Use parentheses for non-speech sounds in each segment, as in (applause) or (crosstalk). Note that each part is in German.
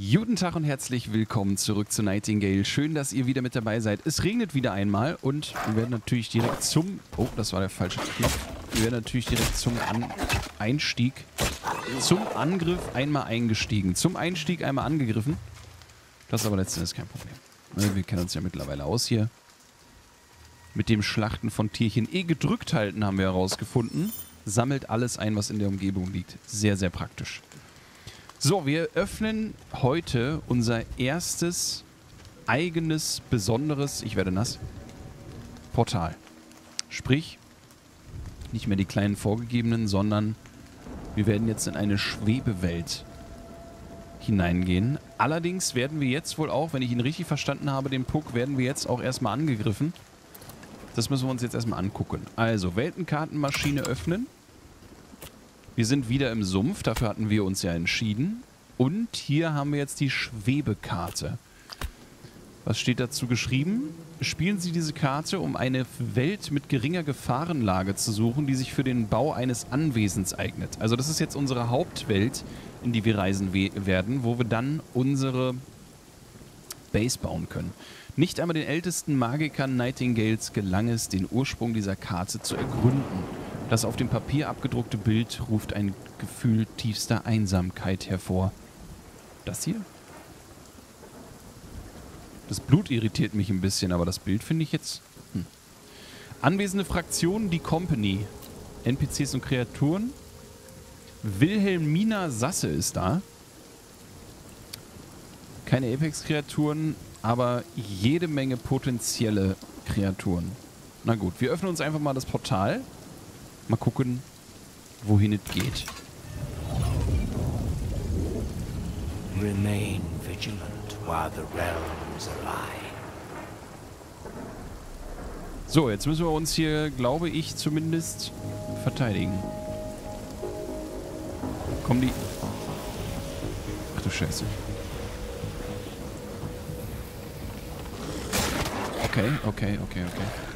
Guten Tag und herzlich willkommen zurück zu Nightingale. Schön, dass ihr wieder mit dabei seid. Es regnet wieder einmal und wir werden natürlich direkt zum... Oh, das war der falsche Knopf. Wir werden natürlich direkt zum An Einstieg, zum Angriff einmal eingestiegen. Zum Einstieg einmal angegriffen. Das ist aber letztendlich kein Problem. Ne, wir kennen uns ja mittlerweile aus hier. Mit dem Schlachten von Tierchen. Eh gedrückt halten haben wir herausgefunden. Sammelt alles ein, was in der Umgebung liegt. Sehr, sehr praktisch. So, wir öffnen heute unser erstes eigenes, besonderes, ich werde nass, Portal. Sprich, nicht mehr die kleinen vorgegebenen, sondern wir werden jetzt in eine Schwebewelt hineingehen. Allerdings werden wir jetzt wohl auch, wenn ich ihn richtig verstanden habe, den Puck, werden wir jetzt auch erstmal angegriffen. Das müssen wir uns jetzt erstmal angucken. Also, Weltenkartenmaschine öffnen. Wir sind wieder im Sumpf, dafür hatten wir uns ja entschieden. Und hier haben wir jetzt die Schwebekarte. Was steht dazu geschrieben? Spielen Sie diese Karte, um eine Welt mit geringer Gefahrenlage zu suchen, die sich für den Bau eines Anwesens eignet. Also das ist jetzt unsere Hauptwelt, in die wir reisen we werden, wo wir dann unsere Base bauen können. Nicht einmal den ältesten Magikern Nightingales gelang es, den Ursprung dieser Karte zu ergründen. Das auf dem Papier abgedruckte Bild ruft ein Gefühl tiefster Einsamkeit hervor. Das hier? Das Blut irritiert mich ein bisschen, aber das Bild finde ich jetzt... Hm. Anwesende Fraktionen, die Company. NPCs und Kreaturen. Wilhelmina Sasse ist da. Keine Apex-Kreaturen, aber jede Menge potenzielle Kreaturen. Na gut, wir öffnen uns einfach mal das Portal. Mal gucken, wohin es geht. Remain vigilant while the realms align. So, jetzt müssen wir uns hier, glaube ich, zumindest verteidigen. Kommen die... Ach du Scheiße. Okay, okay, okay, okay.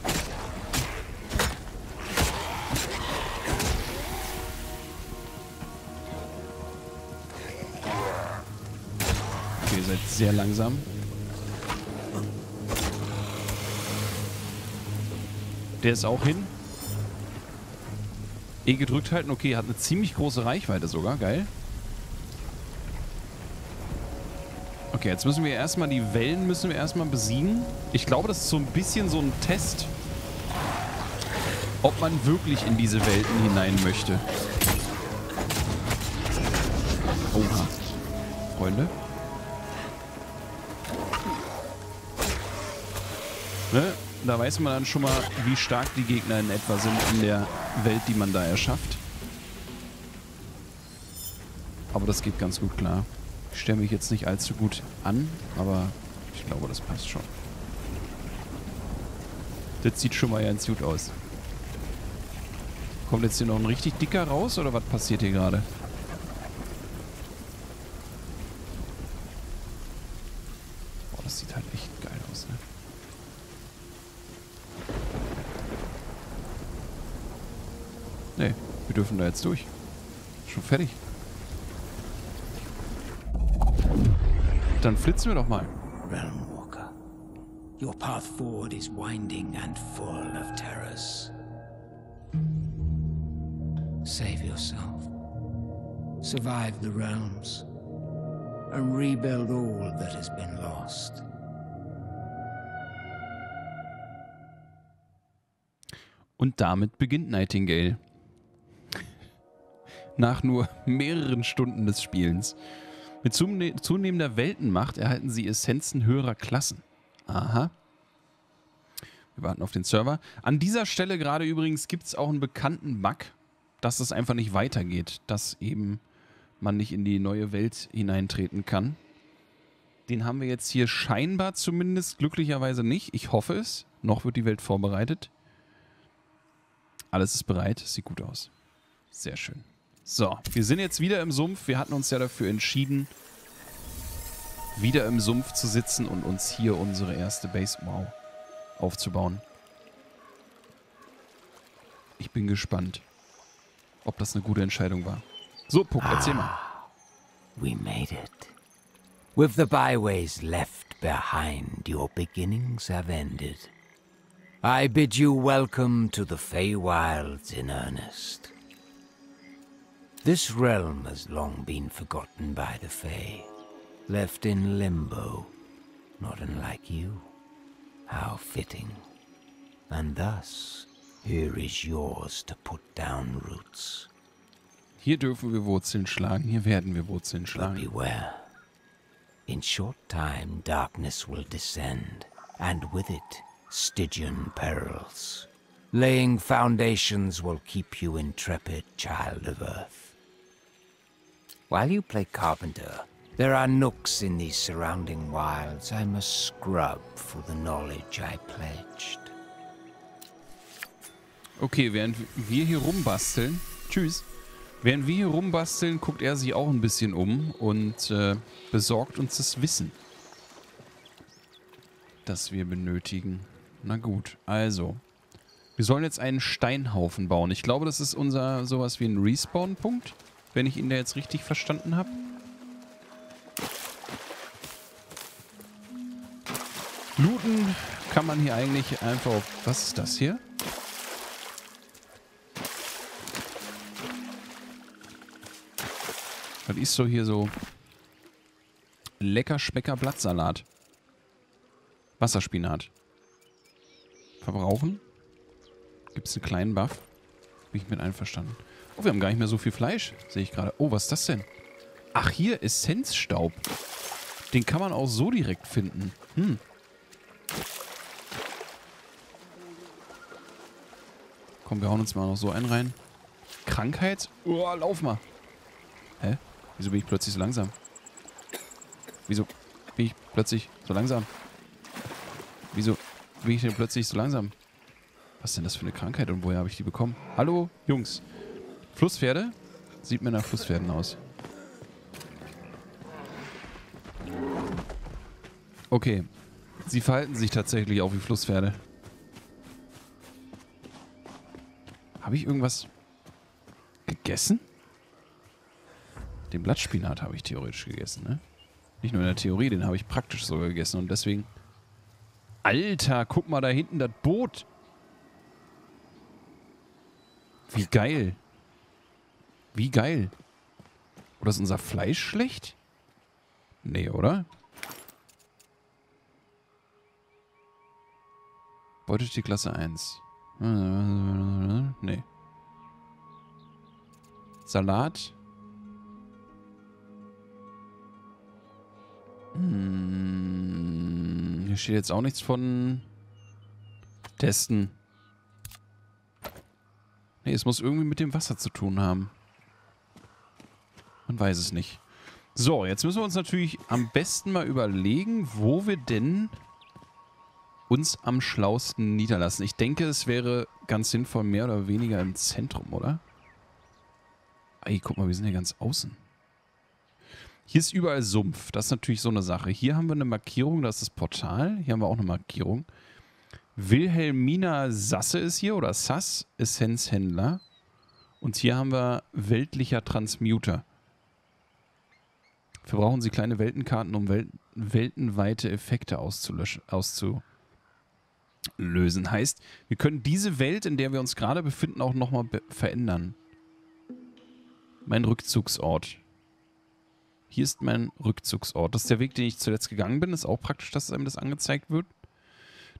Ihr seid sehr langsam. Der ist auch hin. E gedrückt halten, okay, hat eine ziemlich große Reichweite sogar, geil. Okay, jetzt müssen wir erstmal die Wellen müssen wir erstmal besiegen. Ich glaube, das ist so ein bisschen so ein Test, ob man wirklich in diese Welten hinein möchte. Oha. Freunde. Da weiß man dann schon mal, wie stark die Gegner in etwa sind in der Welt, die man da erschafft. Aber das geht ganz gut klar. Ich stelle mich jetzt nicht allzu gut an, aber ich glaube, das passt schon. Das sieht schon mal ganz gut aus. Kommt jetzt hier noch ein richtig dicker raus oder was passiert hier gerade? Boah, das sieht halt echt geil aus, ne? Nee, dürfen da jetzt durch. Schon fertig. Dann flitzen wir doch mal. Realmwalker, your path forward is winding and full of terrors. Save yourself. Survive the realms. And rebuild all that has been lost. Und damit beginnt Nightingale. Nach nur (laughs) mehreren Stunden des Spielens. Mit zune zunehmender Weltenmacht erhalten sie Essenzen höherer Klassen. Aha. Wir warten auf den Server. An dieser Stelle gerade übrigens gibt es auch einen bekannten Bug, dass es einfach nicht weitergeht. Dass eben man nicht in die neue Welt hineintreten kann. Den haben wir jetzt hier scheinbar zumindest glücklicherweise nicht. Ich hoffe es. Noch wird die Welt vorbereitet. Alles ist bereit. Sieht gut aus. Sehr schön. So, wir sind jetzt wieder im Sumpf. Wir hatten uns ja dafür entschieden, wieder im Sumpf zu sitzen und uns hier unsere erste Base wow, aufzubauen. Ich bin gespannt, ob das eine gute Entscheidung war. So, Puck, erzähl mal. We made it. With the byways left behind, your beginnings have ended. I bid you welcome to the Feywilds in earnest. This realm has long been forgotten by the Fey, left in limbo, not unlike you. How fitting. And thus, here is yours to put down roots. Hier dürfen wir Wurzeln schlagen, hier werden wir Wurzeln But schlagen. beware. In short time, darkness will descend, and with it, Stygian perils. Laying foundations will keep you intrepid, child of Earth. While you play carpenter, there are nooks in these surrounding wilds I must scrub for the knowledge I pledged. Okay, während wir hier rumbasteln, tschüss, während wir hier rumbasteln, guckt er sich auch ein bisschen um und äh, besorgt uns das Wissen, das wir benötigen. Na gut, also, wir sollen jetzt einen Steinhaufen bauen. Ich glaube, das ist unser sowas wie ein Respawn-Punkt, wenn ich ihn da jetzt richtig verstanden habe. Looten kann man hier eigentlich einfach. Was ist das hier? Was ist so hier so? Lecker Schmecker Blattsalat. Wasserspinat. Verbrauchen? Gibt es einen kleinen Buff? Bin ich mit einverstanden. Oh, wir haben gar nicht mehr so viel Fleisch, sehe ich gerade. Oh, was ist das denn? Ach, hier, Essenzstaub. Den kann man auch so direkt finden. Hm. Komm, wir hauen uns mal noch so einen rein. Krankheit? Oh, lauf mal. Hä? Wieso bin ich plötzlich so langsam? Wieso bin ich plötzlich so langsam? Wieso bin ich denn plötzlich so langsam? Was ist denn das für eine Krankheit und woher habe ich die bekommen? Hallo, Jungs. Flusspferde? Sieht mir nach Flusspferden aus. Okay. Sie verhalten sich tatsächlich auch wie Flusspferde. Habe ich irgendwas gegessen? Den Blattspinat habe ich theoretisch gegessen, ne? Nicht nur in der Theorie, den habe ich praktisch sogar gegessen und deswegen... Alter, guck mal da hinten, das Boot! Wie geil. Wie geil. Oder ist unser Fleisch schlecht? Nee, oder? Beutetier Klasse 1. Nee. Salat. Hm, hier steht jetzt auch nichts von testen. Nee, es muss irgendwie mit dem Wasser zu tun haben. Man weiß es nicht. So, jetzt müssen wir uns natürlich am besten mal überlegen, wo wir denn uns am schlausten niederlassen. Ich denke, es wäre ganz sinnvoll, mehr oder weniger im Zentrum, oder? Ey, guck mal, wir sind hier ganz außen. Hier ist überall Sumpf. Das ist natürlich so eine Sache. Hier haben wir eine Markierung, das ist das Portal. Hier haben wir auch eine Markierung. Wilhelmina Sasse ist hier, oder Sass, Essenzhändler. Und hier haben wir weltlicher Transmuter. Verbrauchen Sie kleine Weltenkarten, um Wel weltenweite Effekte auszulösen. Heißt, wir können diese Welt, in der wir uns gerade befinden, auch nochmal verändern. Mein Rückzugsort. Hier ist mein Rückzugsort. Das ist der Weg, den ich zuletzt gegangen bin. Ist auch praktisch, dass einem das angezeigt wird.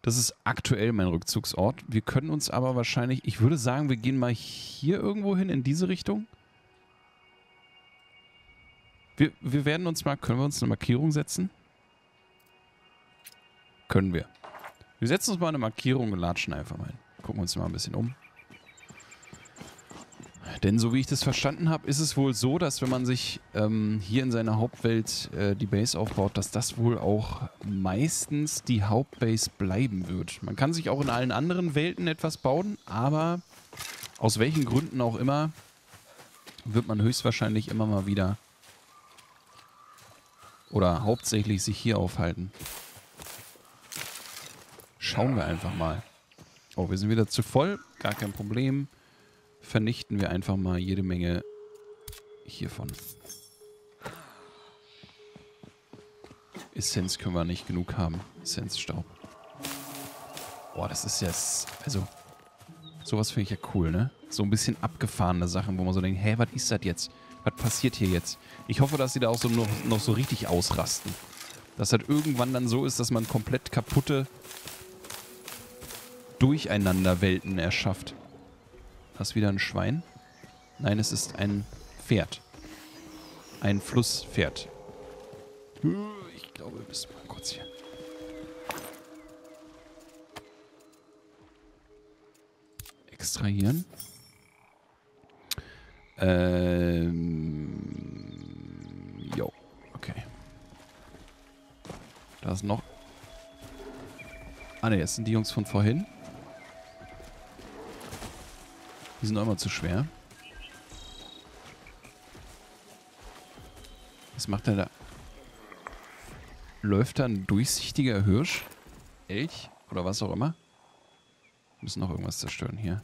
Das ist aktuell mein Rückzugsort. Wir können uns aber wahrscheinlich, ich würde sagen, wir gehen mal hier irgendwo hin, in diese Richtung. Wir, wir werden uns mal, können wir uns eine Markierung setzen? Können wir. Wir setzen uns mal eine Markierung und latschen einfach mal. Gucken uns mal ein bisschen um. Denn so wie ich das verstanden habe, ist es wohl so, dass wenn man sich ähm, hier in seiner Hauptwelt äh, die Base aufbaut, dass das wohl auch meistens die Hauptbase bleiben wird. Man kann sich auch in allen anderen Welten etwas bauen, aber aus welchen Gründen auch immer wird man höchstwahrscheinlich immer mal wieder oder hauptsächlich sich hier aufhalten. Schauen wir einfach mal. Oh, wir sind wieder zu voll. Gar kein Problem vernichten wir einfach mal jede Menge hiervon. Essenz können wir nicht genug haben. Essenzstaub. Boah, das ist ja... Also, sowas finde ich ja cool, ne? So ein bisschen abgefahrene Sachen, wo man so denkt, hä, was ist das jetzt? Was passiert hier jetzt? Ich hoffe, dass sie da auch so noch, noch so richtig ausrasten. Dass das irgendwann dann so ist, dass man komplett kaputte Durcheinanderwelten erschafft. Das wieder ein Schwein? Nein, es ist ein Pferd. Ein Flusspferd. Ich glaube, wir müssen mal kurz hier. Extrahieren. Ähm. Jo. Okay. Da ist noch. Ah ne, jetzt sind die Jungs von vorhin. Die sind auch immer zu schwer. Was macht er da? Läuft da ein durchsichtiger Hirsch? Elch? Oder was auch immer? Wir müssen noch irgendwas zerstören hier.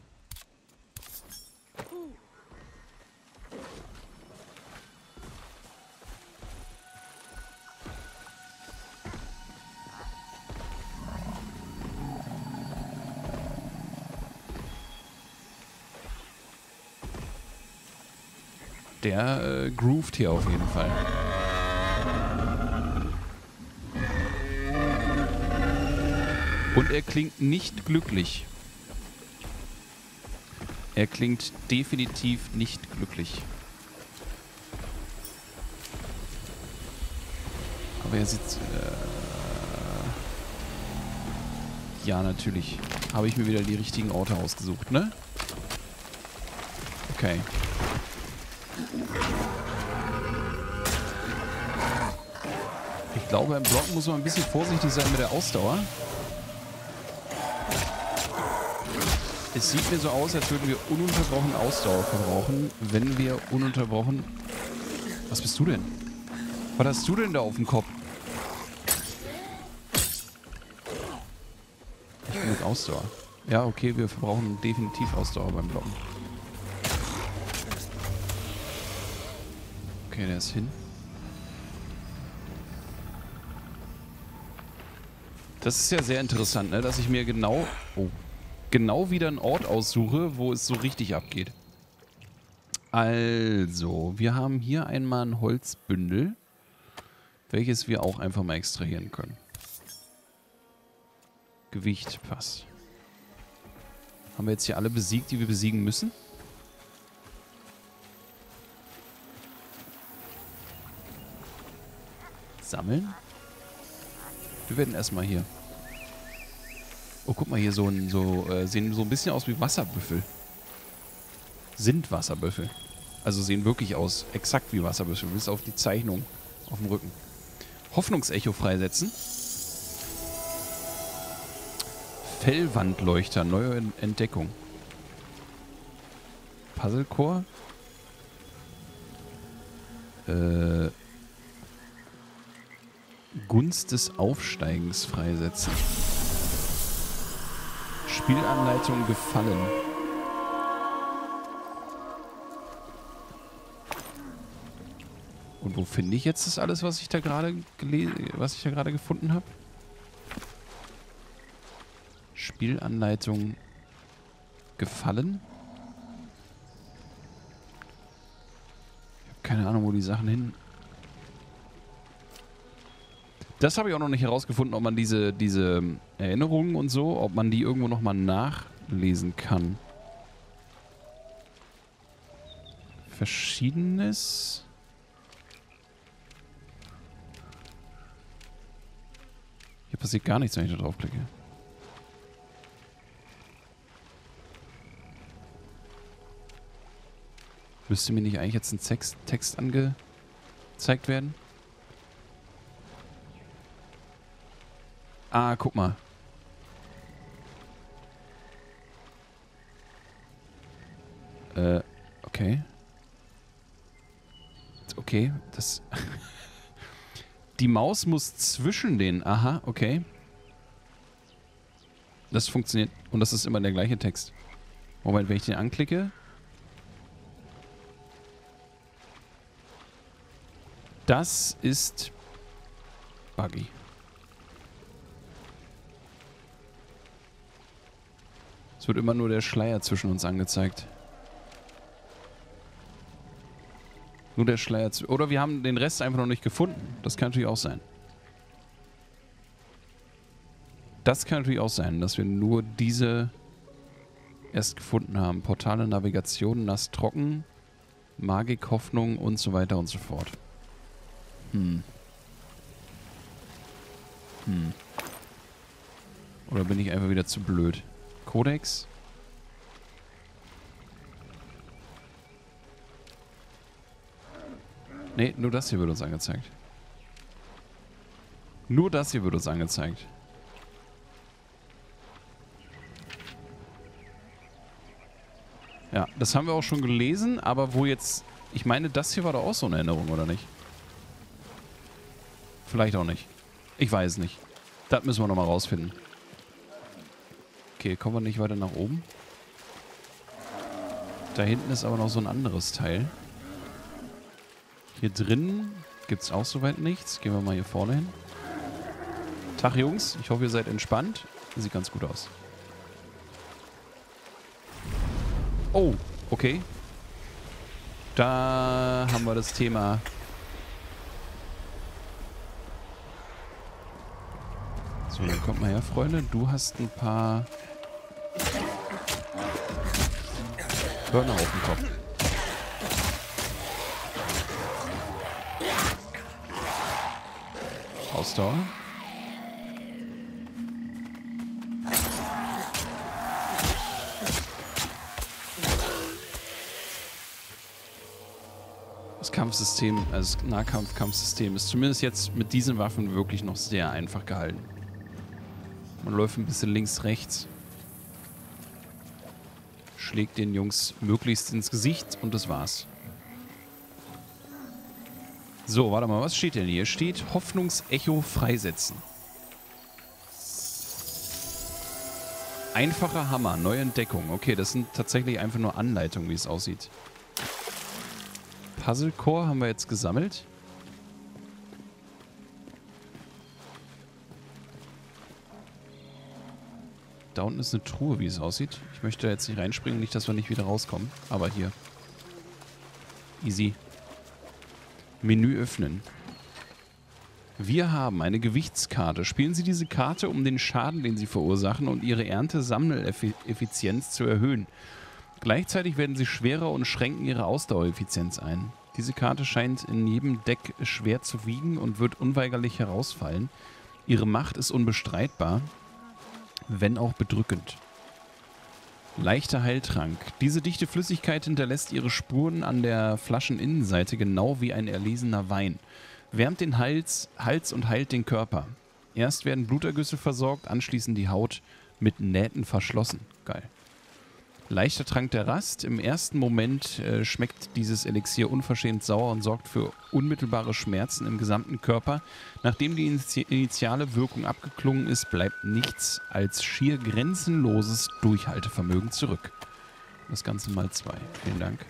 Der äh, groovt hier auf jeden Fall. Und er klingt nicht glücklich. Er klingt definitiv nicht glücklich. Aber er sitzt... Äh ja, natürlich. Habe ich mir wieder die richtigen Orte ausgesucht, ne? Okay. Glaube, im Block muss man ein bisschen vorsichtig sein mit der Ausdauer. Es sieht mir so aus, als würden wir ununterbrochen Ausdauer verbrauchen, wenn wir ununterbrochen... Was bist du denn? Was hast du denn da auf dem Kopf? Ich genug Ausdauer. Ja, okay, wir verbrauchen definitiv Ausdauer beim Blocken. Okay, der ist hin. Das ist ja sehr interessant, ne? dass ich mir genau, oh, genau wieder einen Ort aussuche, wo es so richtig abgeht. Also, wir haben hier einmal ein Holzbündel, welches wir auch einfach mal extrahieren können. Gewicht passt. Haben wir jetzt hier alle besiegt, die wir besiegen müssen? Sammeln? Wir werden erstmal hier. Oh, guck mal hier, so ein, so, äh, sehen so ein bisschen aus wie Wasserbüffel. Sind Wasserbüffel. Also sehen wirklich aus, exakt wie Wasserbüffel, bis auf die Zeichnung auf dem Rücken. Hoffnungsecho freisetzen. Fellwandleuchter, neue Entdeckung. Puzzlecore. Äh, Gunst des Aufsteigens freisetzen. Spielanleitung gefallen. Und wo finde ich jetzt das alles, was ich da gerade was ich da gerade gefunden habe? Spielanleitung gefallen? Ich habe keine Ahnung, wo die Sachen hin das habe ich auch noch nicht herausgefunden, ob man diese, diese Erinnerungen und so, ob man die irgendwo nochmal nachlesen kann. Verschiedenes. Hier passiert gar nichts, wenn ich da draufklicke. Müsste mir nicht eigentlich jetzt ein Text, Text angezeigt werden? Ah, guck mal. Äh, okay. Okay, das... (laughs) Die Maus muss zwischen den... Aha, okay. Das funktioniert. Und das ist immer der gleiche Text. Moment, wenn ich den anklicke... Das ist buggy. Wird immer nur der Schleier zwischen uns angezeigt. Nur der Schleier. Oder wir haben den Rest einfach noch nicht gefunden. Das kann natürlich auch sein. Das kann natürlich auch sein, dass wir nur diese erst gefunden haben. Portale, Navigation, nass, trocken, Magik, Hoffnung und so weiter und so fort. Hm. Hm. Oder bin ich einfach wieder zu blöd? Codex? Ne, nur das hier wird uns angezeigt. Nur das hier wird uns angezeigt. Ja, das haben wir auch schon gelesen, aber wo jetzt... Ich meine, das hier war doch auch so eine Erinnerung, oder nicht? Vielleicht auch nicht. Ich weiß nicht. Das müssen wir nochmal rausfinden. Okay, kommen wir nicht weiter nach oben. Da hinten ist aber noch so ein anderes Teil. Hier drin gibt es auch soweit nichts. Gehen wir mal hier vorne hin. Tag, Jungs. Ich hoffe, ihr seid entspannt. Sieht ganz gut aus. Oh, okay. Da haben wir das Thema. So, dann kommt mal her, Freunde. Du hast ein paar Hörner auf dem Kopf. Ausdauer. Das Kampfsystem, also das Nahkampfkampfsystem ist zumindest jetzt mit diesen Waffen wirklich noch sehr einfach gehalten. Man läuft ein bisschen links, rechts. Schlägt den Jungs möglichst ins Gesicht und das war's. So, warte mal, was steht denn hier? Steht Hoffnungsecho freisetzen. Einfacher Hammer, neue Entdeckung. Okay, das sind tatsächlich einfach nur Anleitungen, wie es aussieht. Puzzle Core haben wir jetzt gesammelt. Da unten ist eine Truhe, wie es aussieht. Ich möchte da jetzt nicht reinspringen, nicht, dass wir nicht wieder rauskommen. Aber hier. Easy. Menü öffnen. Wir haben eine Gewichtskarte. Spielen Sie diese Karte, um den Schaden, den Sie verursachen und Ihre Ernte-Sammeleffizienz zu erhöhen. Gleichzeitig werden Sie schwerer und schränken Ihre Ausdauereffizienz ein. Diese Karte scheint in jedem Deck schwer zu wiegen und wird unweigerlich herausfallen. Ihre Macht ist unbestreitbar, wenn auch bedrückend. Leichter Heiltrank. Diese dichte Flüssigkeit hinterlässt ihre Spuren an der Flascheninnenseite genau wie ein erlesener Wein. Wärmt den Hals, Hals und heilt den Körper. Erst werden Blutergüsse versorgt, anschließend die Haut mit Nähten verschlossen. Geil. Leichter Trank der Rast. Im ersten Moment äh, schmeckt dieses Elixier unverschämt sauer und sorgt für unmittelbare Schmerzen im gesamten Körper. Nachdem die initiale Wirkung abgeklungen ist, bleibt nichts als schier grenzenloses Durchhaltevermögen zurück. Das Ganze mal zwei. Vielen Dank.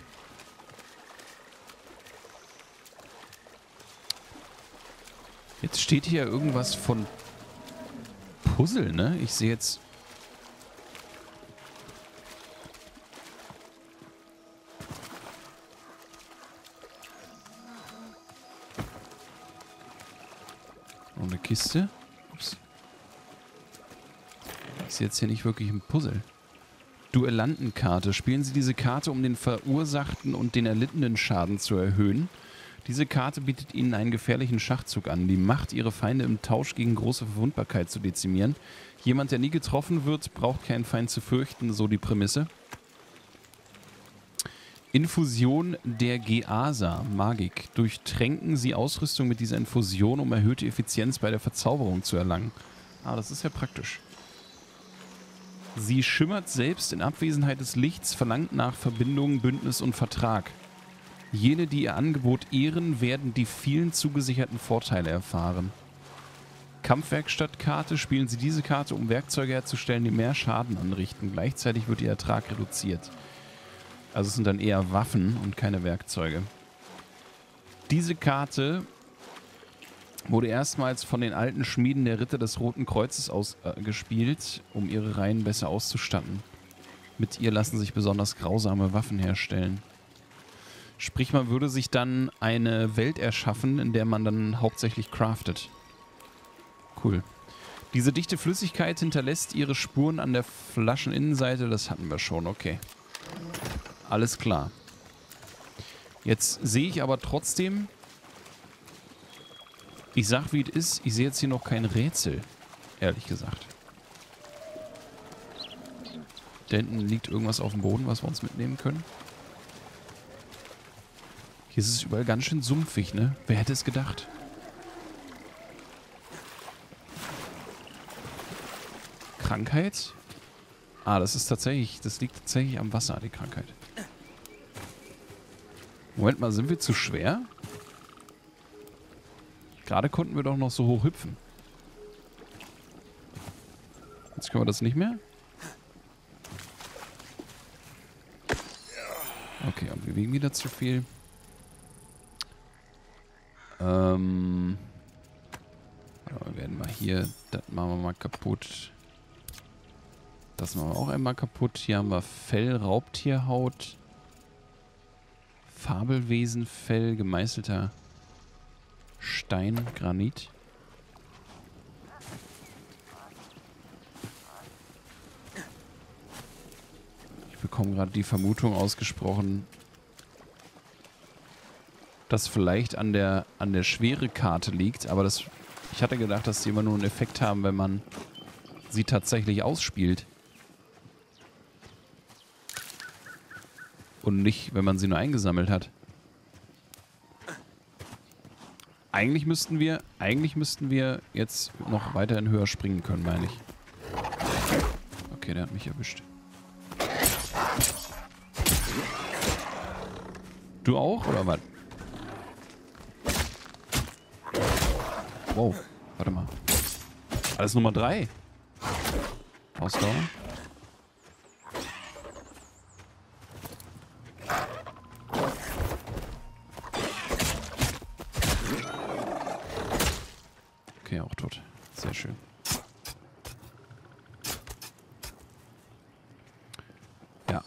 Jetzt steht hier irgendwas von Puzzle, ne? Ich sehe jetzt Kiste. Ups. Ist jetzt hier nicht wirklich ein Puzzle. Duellantenkarte. Spielen Sie diese Karte, um den verursachten und den erlittenen Schaden zu erhöhen. Diese Karte bietet Ihnen einen gefährlichen Schachzug an, die Macht, Ihre Feinde im Tausch gegen große Verwundbarkeit zu dezimieren. Jemand, der nie getroffen wird, braucht keinen Feind zu fürchten, so die Prämisse. Infusion der Geasa, Magik. Durchtränken Sie Ausrüstung mit dieser Infusion, um erhöhte Effizienz bei der Verzauberung zu erlangen. Ah, das ist ja praktisch. Sie schimmert selbst in Abwesenheit des Lichts, verlangt nach Verbindung, Bündnis und Vertrag. Jene, die ihr Angebot ehren, werden die vielen zugesicherten Vorteile erfahren. Kampfwerkstattkarte. Spielen Sie diese Karte, um Werkzeuge herzustellen, die mehr Schaden anrichten. Gleichzeitig wird Ihr Ertrag reduziert. Also es sind dann eher Waffen und keine Werkzeuge. Diese Karte wurde erstmals von den alten Schmieden der Ritter des Roten Kreuzes ausgespielt, äh, um ihre Reihen besser auszustatten. Mit ihr lassen sich besonders grausame Waffen herstellen. Sprich, man würde sich dann eine Welt erschaffen, in der man dann hauptsächlich craftet. Cool. Diese dichte Flüssigkeit hinterlässt ihre Spuren an der Flascheninnenseite. Das hatten wir schon, okay. Alles klar. Jetzt sehe ich aber trotzdem... Ich sag, wie es ist. Ich sehe jetzt hier noch kein Rätsel. Ehrlich gesagt. Da hinten liegt irgendwas auf dem Boden, was wir uns mitnehmen können. Hier ist es überall ganz schön sumpfig, ne? Wer hätte es gedacht? Krankheit? Ah, das ist tatsächlich, das liegt tatsächlich am Wasser, die Krankheit. Moment mal, sind wir zu schwer? Gerade konnten wir doch noch so hoch hüpfen. Jetzt können wir das nicht mehr? Okay, und wir wiegen wieder zu viel. Ähm. wir werden mal hier, das machen wir mal kaputt. Das machen wir auch einmal kaputt. Hier haben wir Fell, Raubtierhaut, Fabelwesenfell, gemeißelter Stein, Granit. Ich bekomme gerade die Vermutung ausgesprochen, das vielleicht an der, an der Schwerekarte liegt, aber das, ich hatte gedacht, dass die immer nur einen Effekt haben, wenn man sie tatsächlich ausspielt. Und nicht, wenn man sie nur eingesammelt hat. Eigentlich müssten wir, eigentlich müssten wir jetzt noch weiterhin höher springen können, meine ich. Okay, der hat mich erwischt. Du auch, oder was? Wow, warte mal. Alles Nummer 3. Ausdauer. Okay, auch tot. Sehr schön. Ja,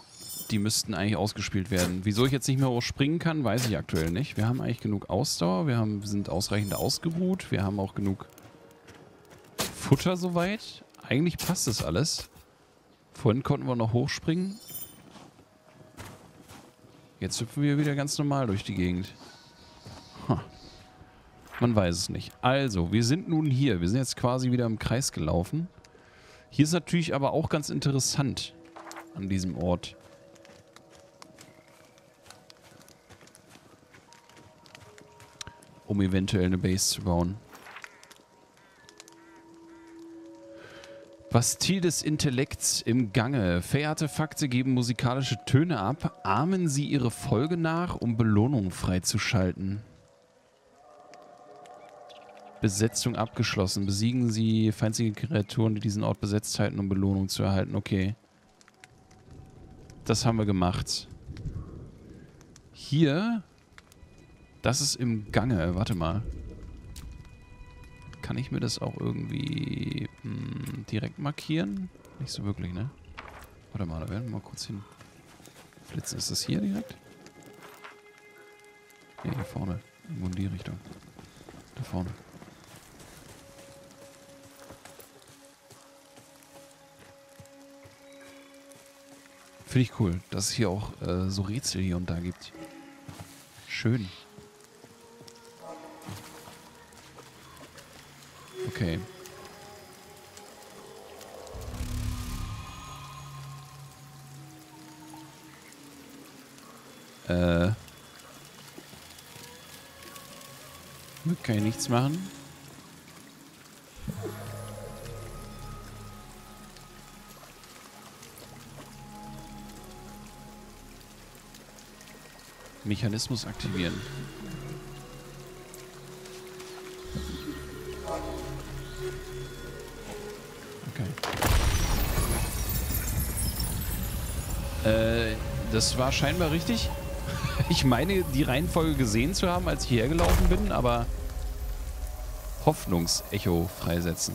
die müssten eigentlich ausgespielt werden. Wieso ich jetzt nicht mehr hochspringen kann, weiß ich aktuell nicht. Wir haben eigentlich genug Ausdauer, wir haben, sind ausreichend ausgeruht, wir haben auch genug Futter soweit. Eigentlich passt das alles. Vorhin konnten wir noch hochspringen. Jetzt hüpfen wir wieder ganz normal durch die Gegend. Huh. Man weiß es nicht. Also, wir sind nun hier. Wir sind jetzt quasi wieder im Kreis gelaufen. Hier ist natürlich aber auch ganz interessant an diesem Ort. Um eventuell eine Base zu bauen. Bastil des Intellekts im Gange. Fey-Artefakte geben musikalische Töne ab. Ahmen sie ihre Folge nach, um Belohnungen freizuschalten. Besetzung abgeschlossen. Besiegen sie feindliche Kreaturen, die diesen Ort besetzt halten, um Belohnung zu erhalten. Okay. Das haben wir gemacht. Hier das ist im Gange. Warte mal. Kann ich mir das auch irgendwie mh, hm, direkt markieren? Nicht so wirklich, ne? Warte mal, da werden wir mal kurz hin. Flitzen, ist das hier direkt? Ne, hier vorne. Irgendwo in die Richtung. Da vorne. Finde ich cool, dass es hier auch äh, so Rätsel hier und da gibt. Schön. Okay. Äh. Kann ich nichts machen? Mechanismus aktivieren. Äh, das war scheinbar richtig. (laughs) Ich meine, die Reihenfolge gesehen zu haben, als ich hierher gelaufen bin, aber Hoffnungsecho freisetzen.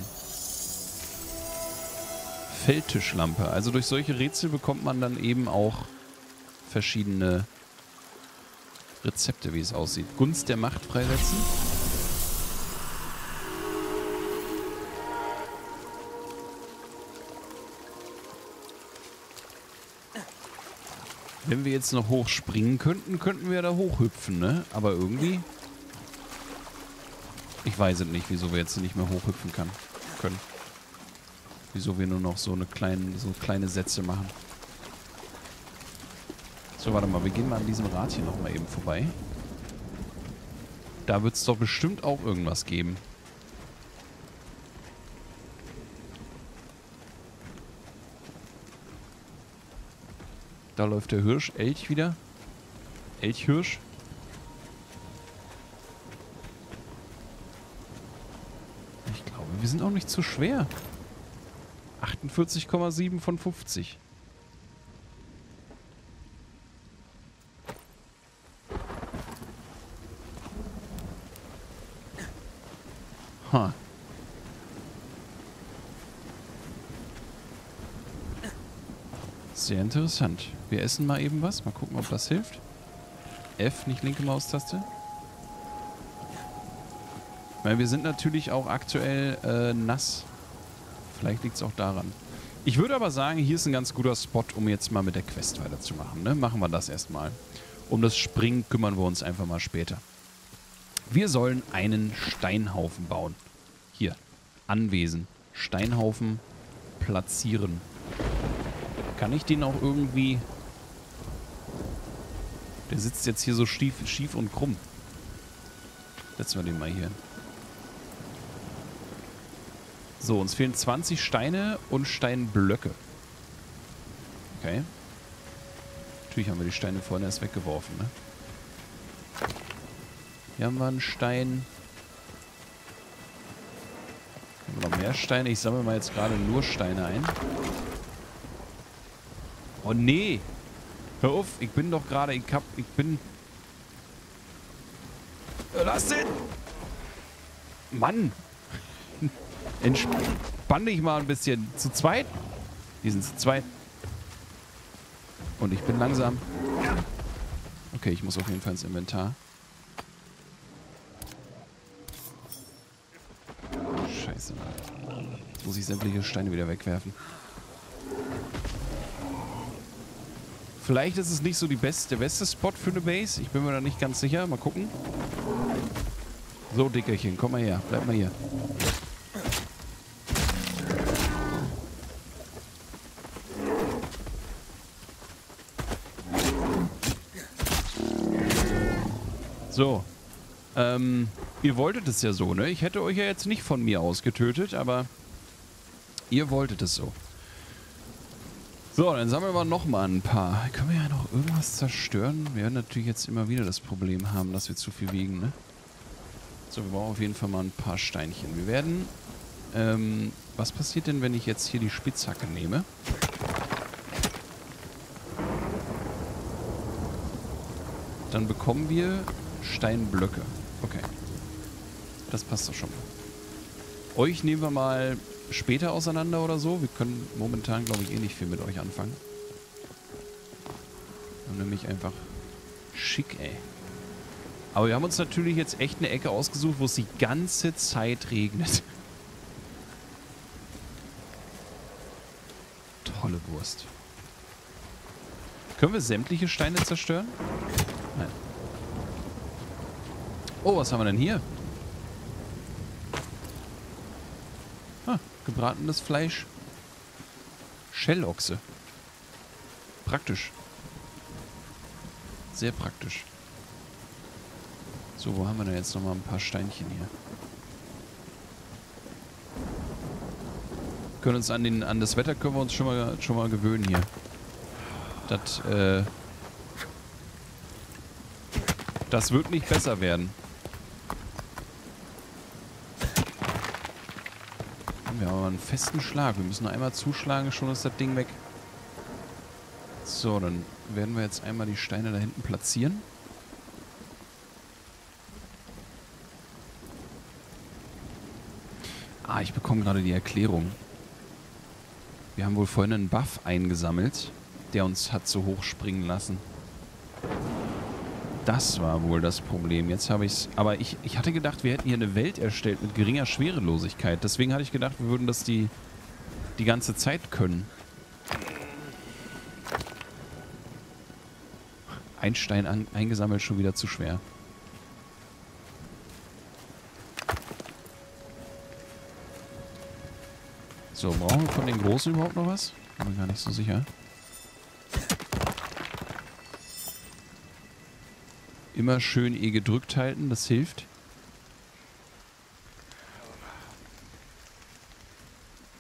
Feldtischlampe. Also durch solche Rätsel bekommt man dann eben auch verschiedene Rezepte, wie es aussieht. Gunst der Macht freisetzen. Wenn wir jetzt noch hochspringen könnten, könnten wir da hochhüpfen, ne? Aber irgendwie... Ich weiß es nicht, wieso wir jetzt nicht mehr hochhüpfen kann, können. Wieso wir nur noch so eine kleine, so kleine Sätze machen. So, warte mal, wir gehen mal an diesem Rad hier nochmal eben vorbei. Da wird es doch bestimmt auch irgendwas geben. Da läuft der Hirsch, Elch wieder. Elchhirsch. Ich glaube, wir sind auch nicht zu schwer. 48,7 von 50. Ha. Sehr interessant. Wir essen mal eben was. Mal gucken, ob das hilft. F, nicht linke Maustaste. Weil wir sind natürlich auch aktuell äh, nass. Vielleicht liegt es auch daran. Ich würde aber sagen, hier ist ein ganz guter Spot, um jetzt mal mit der Quest weiterzumachen. Ne? Machen wir das erstmal. Um das Springen kümmern wir uns einfach mal später. Wir sollen einen Steinhaufen bauen. Hier. Anwesen. Steinhaufen platzieren. Kann ich den auch irgendwie... Der sitzt jetzt hier so schief, schief und krumm. Setzen wir den mal hier hin. So, uns fehlen 20 Steine und Steinblöcke. Okay. Natürlich haben wir die Steine vorhin erst weggeworfen, ne? Hier haben wir einen Stein. Haben wir noch mehr Steine? Ich sammle mal jetzt gerade nur Steine ein. Oh nee! Hör auf, ich bin doch gerade, ich hab, ich bin... Lass den! Mann! (laughs) Entspann dich mal ein bisschen. Zu zweit? Die sind zu zweit. Und ich bin langsam. Okay, ich muss auf jeden Fall ins Inventar. Scheiße. Jetzt muss ich sämtliche Steine wieder wegwerfen. Vielleicht ist es nicht so die beste, der beste Spot für eine Base. Ich bin mir da nicht ganz sicher. Mal gucken. So, Dickerchen, komm mal her. Bleib mal hier. So. Ähm, ihr wolltet es ja so, ne? Ich hätte euch ja jetzt nicht von mir aus getötet, aber ihr wolltet es so. So, dann sammeln wir nochmal ein paar. Können wir ja noch irgendwas zerstören? Wir werden natürlich jetzt immer wieder das Problem haben, dass wir zu viel wiegen, ne? So, wir brauchen auf jeden Fall mal ein paar Steinchen. Wir werden... Ähm, was passiert denn, wenn ich jetzt hier die Spitzhacke nehme? Dann bekommen wir Steinblöcke. Okay. Das passt doch schon mal. Euch nehmen wir mal später auseinander oder so. Wir können momentan, glaube ich, eh nicht viel mit euch anfangen. Und nämlich einfach schick, ey. Aber wir haben uns natürlich jetzt echt eine Ecke ausgesucht, wo es die ganze Zeit regnet. Tolle Wurst. Können wir sämtliche Steine zerstören? Nein. Oh, was haben wir denn hier? Ah, gebratenes Fleisch. Schellochse. Praktisch. Sehr praktisch. So, wo haben wir denn jetzt nochmal ein paar Steinchen hier? können uns an, den, an das Wetter können wir uns schon mal, schon mal gewöhnen hier. Das, äh, das wird nicht besser werden. Wir haben aber einen festen Schlag. Wir müssen nur einmal zuschlagen, schon ist das Ding weg. So, dann werden wir jetzt einmal die Steine da hinten platzieren. Ah, ich bekomme gerade die Erklärung. Wir haben wohl vorhin einen Buff eingesammelt, der uns hat so hoch springen lassen. Das war wohl das Problem. Jetzt habe ich es... Aber ich, ich hatte gedacht, wir hätten hier eine Welt erstellt mit geringer Schwerelosigkeit. Deswegen hatte ich gedacht, wir würden das die, die ganze Zeit können. Ein Stein an, eingesammelt, schon wieder zu schwer. So, brauchen wir von den Großen überhaupt noch was? Bin mir gar nicht so sicher. Immer schön E gedrückt halten, das hilft.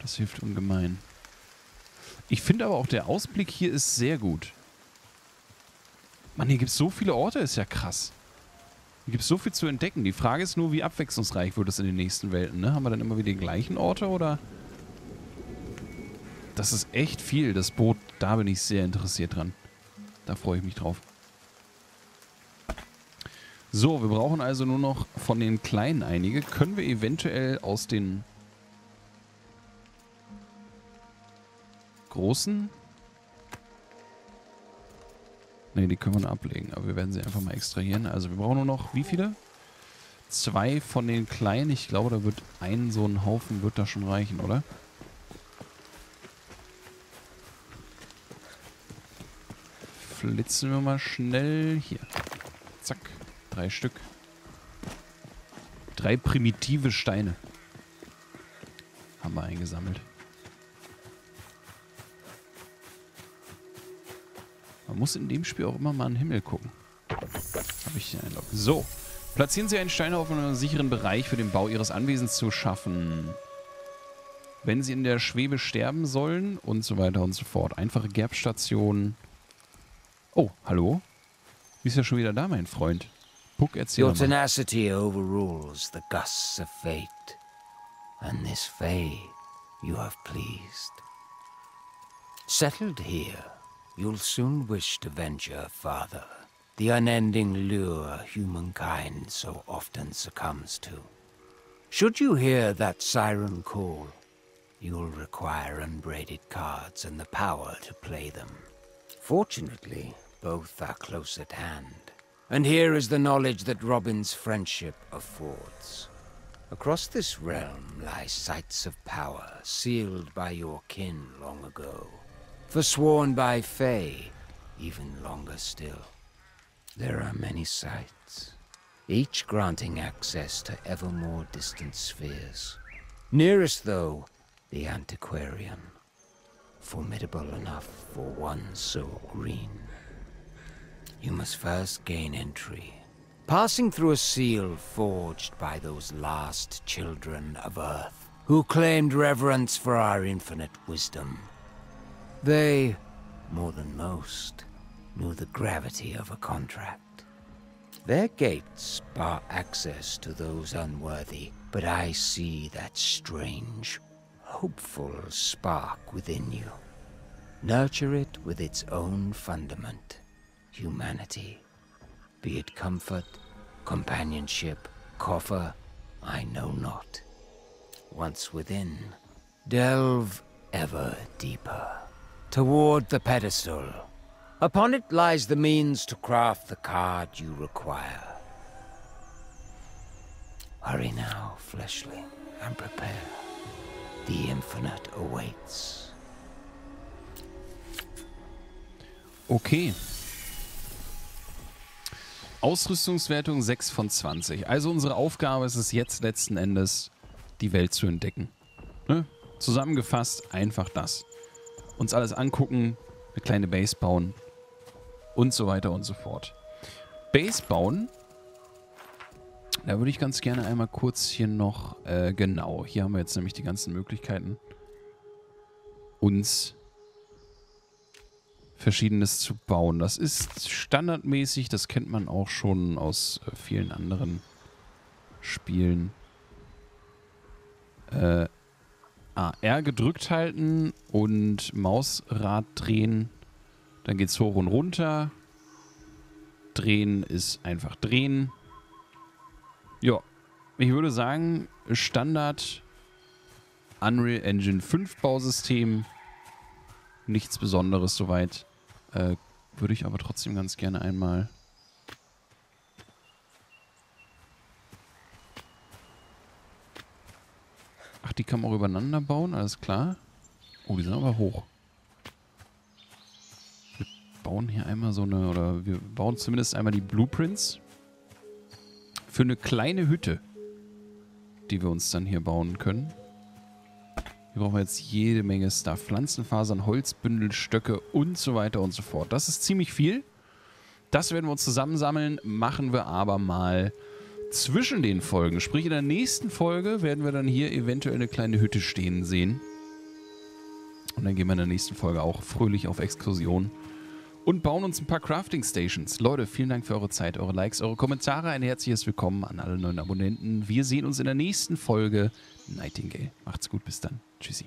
Das hilft ungemein. Ich finde aber auch, der Ausblick hier ist sehr gut. Mann, hier gibt es so viele Orte, ist ja krass. Hier gibt es so viel zu entdecken. Die Frage ist nur, wie abwechslungsreich wird es in den nächsten Welten, ne? Haben wir dann immer wieder die gleichen Orte, oder... Das ist echt viel, das Boot. Da bin ich sehr interessiert dran. Da freue ich mich drauf. So, wir brauchen also nur noch von den kleinen einige. Können wir eventuell aus den großen... Ne, die können wir nur ablegen, aber wir werden sie einfach mal extrahieren. Also wir brauchen nur noch, wie viele? Zwei von den kleinen. Ich glaube, da wird ein so ein Haufen wird da schon reichen, oder? Flitzen wir mal schnell hier. Drei Stück. Drei primitive Steine. Haben wir eingesammelt. Man muss in dem Spiel auch immer mal an den Himmel gucken. Habe ich den Eindruck. So. Platzieren Sie einen Stein auf einen sicheren Bereich für den Bau Ihres Anwesens zu schaffen. Wenn Sie in der Schwebe sterben sollen und so weiter und so fort. Einfache Gerbstation. Oh, hallo? Wie ist ja schon wieder da, mein Freund? Puck, erzähl Your tenacity overrules the gusts of fate, and this Fae you have pleased. Settled here, you'll soon wish to venture farther, the unending lure humankind so often succumbs to. Should you hear that siren call, you'll require unbraided cards and the power to play them. Fortunately, both are close at hand. And here is the knowledge that Robin's friendship affords. Across this realm lie sites of power sealed by your kin long ago, forsworn by Fae even longer still. There are many sites, each granting access to ever more distant spheres. Nearest, though, the Antiquarian, formidable enough for one so green. You must first gain entry, passing through a seal forged by those last children of Earth, who claimed reverence for our infinite wisdom. They, more than most, knew the gravity of a contract. Their gates bar access to those unworthy, but I see that strange, hopeful spark within you. Nurture it with its own fundament humanity. Be it comfort, companionship, coffer, I know not. Once within, delve ever deeper, toward the pedestal. Upon it lies the means to craft the card you require. Hurry now, fleshling, and prepare. The infinite awaits. Okay. Ausrüstungswertung 6 von 20. Also unsere Aufgabe ist es jetzt letzten Endes, die Welt zu entdecken. Ne? Zusammengefasst einfach das. Uns alles angucken, eine kleine Base bauen und so weiter und so fort. Base bauen, da würde ich ganz gerne einmal kurz hier noch, äh, genau, hier haben wir jetzt nämlich die ganzen Möglichkeiten, uns Verschiedenes zu bauen. Das ist standardmäßig, das kennt man auch schon aus äh, vielen anderen Spielen. Äh, ah, R gedrückt halten und Mausrad drehen. Dann geht's hoch und runter. Drehen ist einfach drehen. Ja, ich würde sagen, Standard Unreal Engine 5 Bausystem. Nichts Besonderes soweit. Äh, würde ich aber trotzdem ganz gerne einmal... Ach, die kann man auch übereinander bauen, alles klar. Oh, die sind aber hoch. Wir bauen hier einmal so eine, oder wir bauen zumindest einmal die Blueprints für eine kleine Hütte, die wir uns dann hier bauen können. Hier brauchen wir jetzt jede Menge Stuff. Pflanzenfasern, Holzbündel, Stöcke und so weiter und so fort. Das ist ziemlich viel. Das werden wir uns zusammensammeln, machen wir aber mal zwischen den Folgen. Sprich, in der nächsten Folge werden wir dann hier eventuell eine kleine Hütte stehen sehen. Und dann gehen wir in der nächsten Folge auch fröhlich auf Exkursion und bauen uns ein paar Crafting Stations. Leute, vielen Dank für eure Zeit, eure Likes, eure Kommentare. Ein herzliches Willkommen an alle neuen Abonnenten. Wir sehen uns in der nächsten Folge Nightingale. Macht's gut, bis dann. Tschüssi.